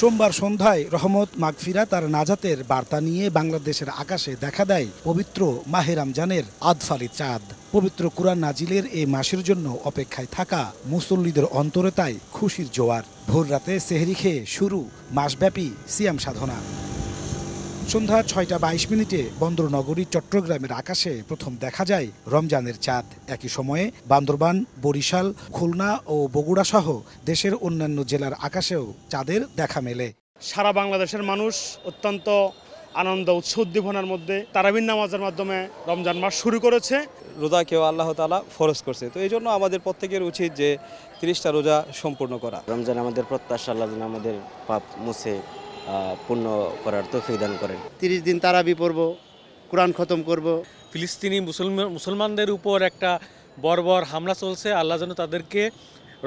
সোমবার সন্ধ্যায় রহমত মাগফিরা তার নাজাতের বার্তা নিয়ে বাংলাদেশের আকাশে দেখা দেয় পবিত্র মাহে রমজানের আদফালি চাঁদ। পবিত্র কুরআন নাজিলের এই মাসের জন্য অপেক্ষায় থাকা মুসল্লিদের অন্তরে তাই খুশির জোয়ার। ভোর রাতে সেহরি খেয়ে শুরু মাসব্যাপী সিয়াম সাধনা। সন্ধ্যা ছয়টা বাইশ মিনিটে বন্দরনগরী চট্টগ্রামের আকাশে প্রথম দেখা যায় রমজানের চাঁদ। একই সময়ে বান্দরবান বরিশাল খুলনা ও বগুড়া সহ দেশের অন্যান্য জেলার আকাশেও চাঁদের দেখা মেলে। সারা বাংলাদেশের মানুষ অত্যন্ত আনন্দ উৎস উদ্দীপনার মধ্যে তারাবিন নামাজের মাধ্যমে রমজান মাস শুরু করেছে। রোজা কেউ আল্লাহ তালা ফরজ করছে। তো এই জন্য আমাদের প্রত্যেকের উচিত যে তিরিশটা রোজা সম্পূর্ণ করা। রমজান আমাদের প্রত্যাশা আল্লাহ যেন আমাদের পাপ মুছে পূর্ণ করার তৌফিক দান করেন। তিরিশ দিন তারাবি পড়ব কোরআন খতম করব। ফিলিস্তিনি মুসলমান মুসলমানদের উপর একটা বর্বর হামলা চলছে আল্লাহ যেন তাদেরকে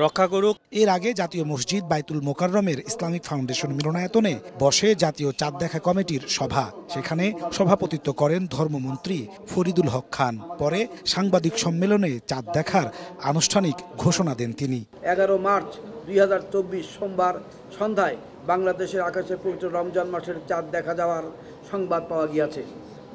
রক্ষা করুক। এর আগে জাতীয় মসজিদ বাইতুল মোকাররমের ইসলামিক ফাউন্ডেশন মিলনায়তনে বসে জাতীয় চাঁদ দেখা কমিটির সভা। সেখানে সভাপতিত্ব করেন ধর্মমন্ত্রী ফরিদুল হক খান। পরে সাংবাদিক সম্মেলনে চাঁদ দেখার আনুষ্ঠানিক ঘোষণা দেন তিনি। এগারো মার্চ দুই হাজার চব্বিশ সোমবার সন্ধ্যায় বাংলাদেশের আকাশে পবিত্র রমজান মাসের চাঁদ দেখা যাওয়ার সংবাদ পাওয়া গিয়েছে।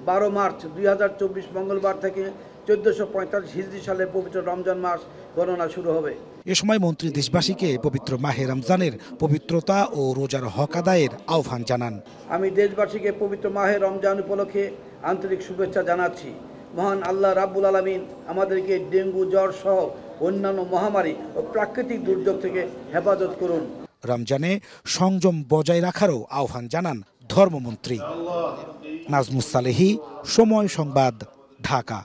বারো মার্চ দুই হাজার চব্বিশ মঙ্গলবার থেকে চোদ্দোশো পঁয়তাল্লিশ হিজড়ি সালে পবিত্র রমজান মাস গণনা শুরু হবে। এ সময় মন্ত্রী দেশবাসীকে পবিত্র মাহে রমজানের পবিত্রতা ও রোজার হক আদায়ের আহ্বান জানান। আমি দেশবাসীকে পবিত্র মাহে রমজান উপলক্ষে আন্তরিক শুভেচ্ছা জানাচ্ছি। মহান আল্লাহ রাব্বুল আলমিন আমাদেরকে ডেঙ্গু জ্বর সহ অন্যান্য মহামারী ও প্রাকৃতিক দুর্যোগ থেকে হেফাজত করুন। রমজানে সংযম বজায় রাখারও আহ্বান জানান ধর্মমন্ত্রী। নাজমুস সালেহি, সময় সংবাদ, ঢাকা।